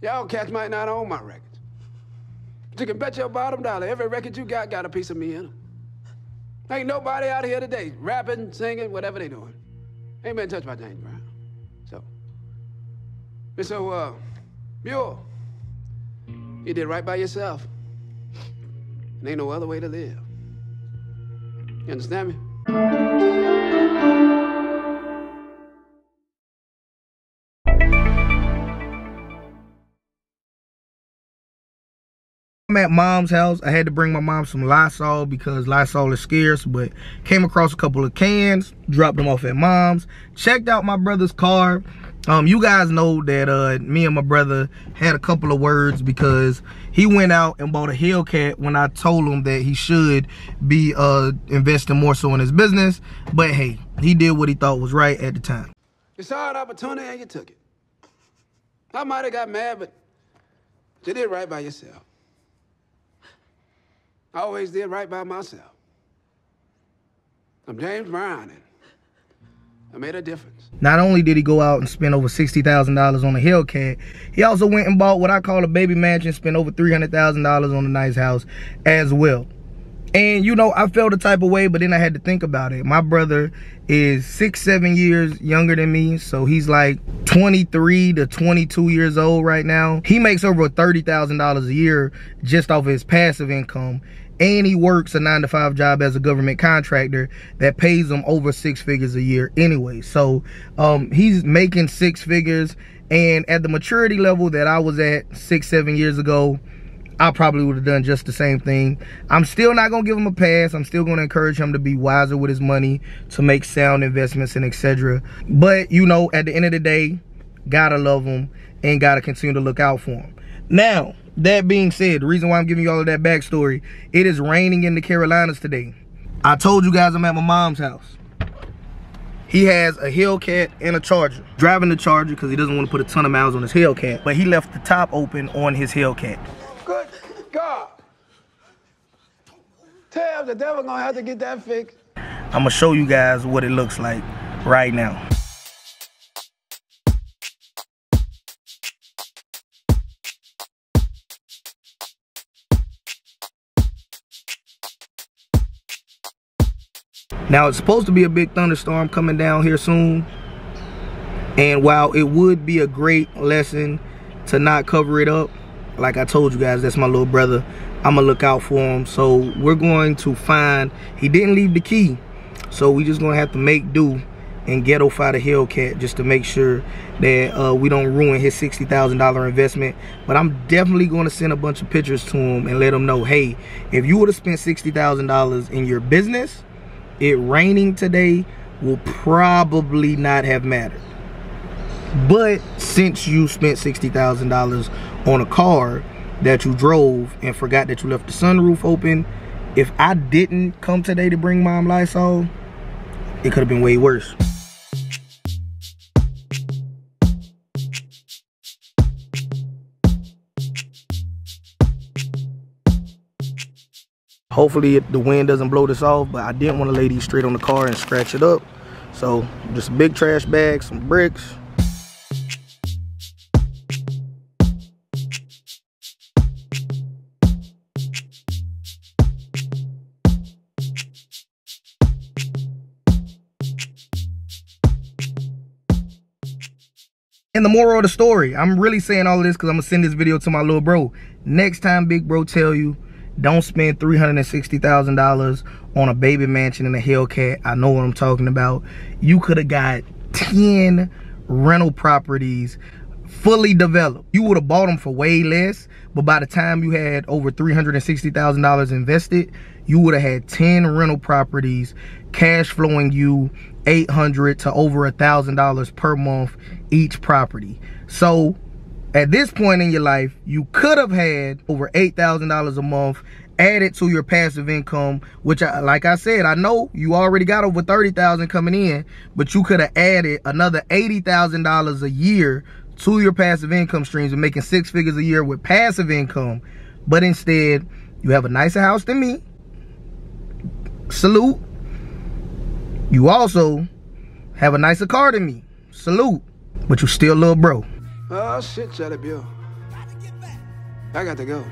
Y'all cats might not own my records. But you can bet your bottom dollar every record you got got a piece of me in them. Ain't nobody out here today rapping, singing, whatever they doing. Ain't been touched by James Brown. So, and so, uh, Mule, you did right by yourself. And ain't no other way to live. You understand me? I'm at mom's house. I had to bring my mom some Lysol because Lysol is scarce, but came across a couple of cans, dropped them off at mom's, checked out my brother's car. Um, you guys know that uh, me and my brother had a couple of words because he went out and bought a Hellcat when I told him that he should be uh, investing more so in his business. But hey, he did what he thought was right at the time. You saw an opportunity and you took it. I might have got mad, but you did it right by yourself. I always did right by myself. I'm James Brown, and I made a difference. Not only did he go out and spend over $60,000 on a Hellcat, he also went and bought what I call a baby mansion, spent over $300,000 on a nice house as well. And you know, I felt a type of way, but then I had to think about it. My brother is six, seven years younger than me. So he's like 23 to 22 years old right now. He makes over $30,000 a year just off his passive income. And he works a nine to five job as a government contractor that pays him over six figures a year anyway. So um, he's making six figures. And at the maturity level that I was at six, seven years ago, I probably would have done just the same thing. I'm still not gonna give him a pass. I'm still gonna encourage him to be wiser with his money, to make sound investments and etc. But you know, at the end of the day, gotta love him and gotta continue to look out for him. Now, that being said, the reason why I'm giving you all of that backstory, it is raining in the Carolinas today. I told you guys I'm at my mom's house. He has a Hellcat and a Charger. Driving the Charger because he doesn't want to put a ton of miles on his Hellcat, but he left the top open on his Hellcat. Good God. Tell the devil gonna have to get that fixed. I'm gonna show you guys what it looks like right now. Now it's supposed to be a big thunderstorm coming down here soon. And while it would be a great lesson to not cover it up, like I told you guys, that's my little brother. I'm gonna look out for him. So we're going to find, he didn't leave the key. So we just gonna have to make do and ghetto fight a Hellcat just to make sure that uh, we don't ruin his $60,000 investment. But I'm definitely gonna send a bunch of pictures to him and let him know, hey, if you would have spent $60,000 in your business, it raining today will probably not have mattered. But since you spent $60,000 on a car that you drove and forgot that you left the sunroof open, if I didn't come today to bring mom Lysol, it could have been way worse. Hopefully it, the wind doesn't blow this off, but I didn't want to lay these straight on the car and scratch it up. So just a big trash bag, some bricks, And the moral of the story, I'm really saying all of this because I'm gonna send this video to my little bro. Next time big bro tell you, don't spend $360,000 on a baby mansion and a Hellcat. I know what I'm talking about. You could have got 10 rental properties fully developed. You would have bought them for way less, but by the time you had over $360,000 invested, you would have had 10 rental properties cash flowing you 800 to over a thousand dollars per month each property. So at this point in your life, you could have had over $8,000 a month added to your passive income, which I, like I said, I know you already got over 30,000 coming in, but you could have added another $80,000 a year to your passive income streams and making six figures a year with passive income. But instead, you have a nicer house than me. Salute. You also have a nicer car than me. Salute. But you still little bro. Oh, shit, Charlie Bill. I got to go.